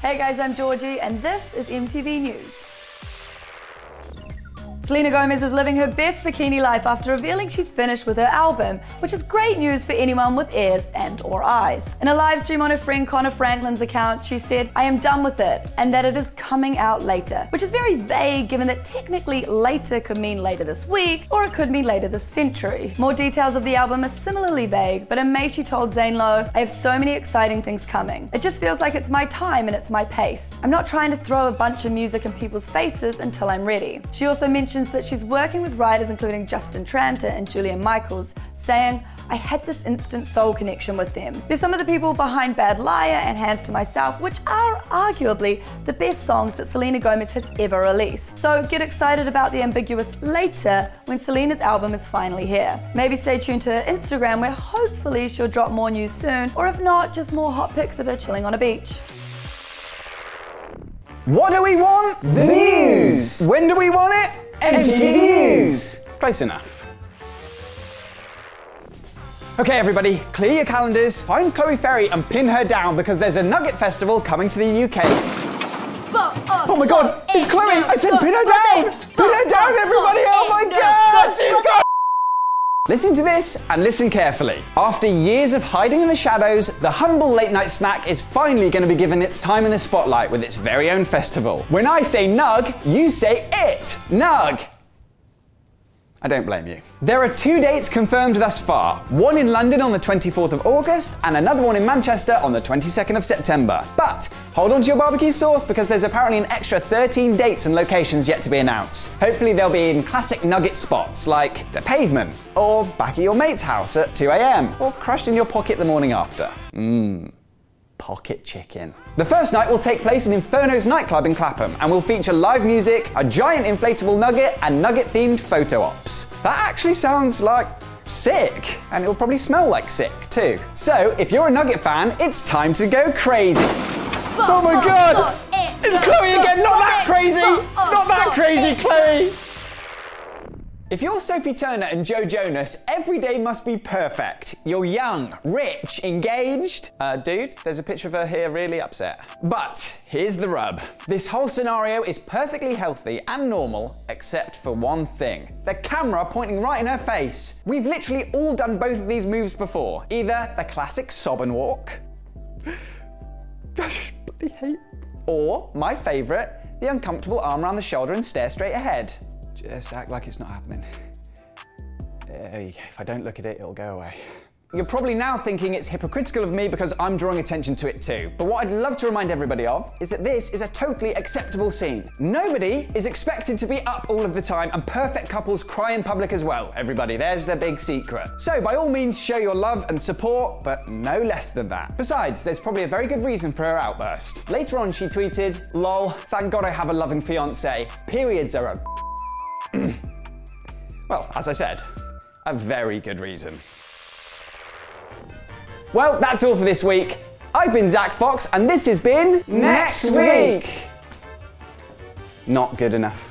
Hey guys, I'm Georgie, and this is MTV News. Selena Gomez is living her best bikini life after revealing she's finished with her album, which is great news for anyone with ears and or eyes. In a live stream on her friend Connor Franklin's account, she said, I am done with it, and that it is coming out later, which is very vague given that technically later could mean later this week, or it could mean later this century. More details of the album are similarly vague, but in May she told Zane Lowe, I have so many exciting things coming. It just feels like it's my time and it's my pace. I'm not trying to throw a bunch of music in people's faces until I'm ready. She also mentioned mentions that she's working with writers including Justin Tranter and Julia Michaels, saying, I had this instant soul connection with them. They're some of the people behind Bad Liar and Hands to Myself, which are arguably the best songs that Selena Gomez has ever released. So get excited about the ambiguous later when Selena's album is finally here. Maybe stay tuned to her Instagram where hopefully she'll drop more news soon, or if not, just more hot pics of her chilling on a beach. What do we want? The news! When do we want it? MTV News! Close enough. Okay, everybody, clear your calendars, find Chloe Ferry and pin her down because there's a Nugget Festival coming to the UK. Oh my god, it's Chloe! I said pin her down! Pin her down, everybody! Oh my god! She's got Listen to this and listen carefully. After years of hiding in the shadows, the humble late night snack is finally going to be given its time in the spotlight with its very own festival. When I say nug, you say it. Nug. I don't blame you. There are two dates confirmed thus far. One in London on the 24th of August and another one in Manchester on the 22nd of September. But hold on to your barbecue sauce because there's apparently an extra 13 dates and locations yet to be announced. Hopefully they'll be in classic nugget spots like the pavement or back at your mate's house at 2am or crushed in your pocket the morning after. Mmm pocket chicken. The first night will take place in Inferno's nightclub in Clapham and will feature live music, a giant inflatable nugget, and nugget themed photo ops. That actually sounds like sick, and it'll probably smell like sick too. So, if you're a nugget fan, it's time to go crazy. Oh my god! It's Chloe again! Not that crazy! Not that crazy, Chloe! If you're Sophie Turner and Joe Jonas, every day must be perfect. You're young, rich, engaged. Uh, dude, there's a picture of her here really upset. But here's the rub. This whole scenario is perfectly healthy and normal, except for one thing. The camera pointing right in her face. We've literally all done both of these moves before. Either the classic sob and walk. I just bloody hate. Or, my favorite, the uncomfortable arm around the shoulder and stare straight ahead. Just act like it's not happening. If I don't look at it, it'll go away. You're probably now thinking it's hypocritical of me because I'm drawing attention to it too. But what I'd love to remind everybody of is that this is a totally acceptable scene. Nobody is expected to be up all of the time and perfect couples cry in public as well. Everybody, there's the big secret. So by all means show your love and support, but no less than that. Besides, there's probably a very good reason for her outburst. Later on she tweeted, lol, thank god I have a loving fiance. Periods are a well, as I said, a very good reason. Well, that's all for this week. I've been Zach Fox, and this has been Next Week. Not good enough.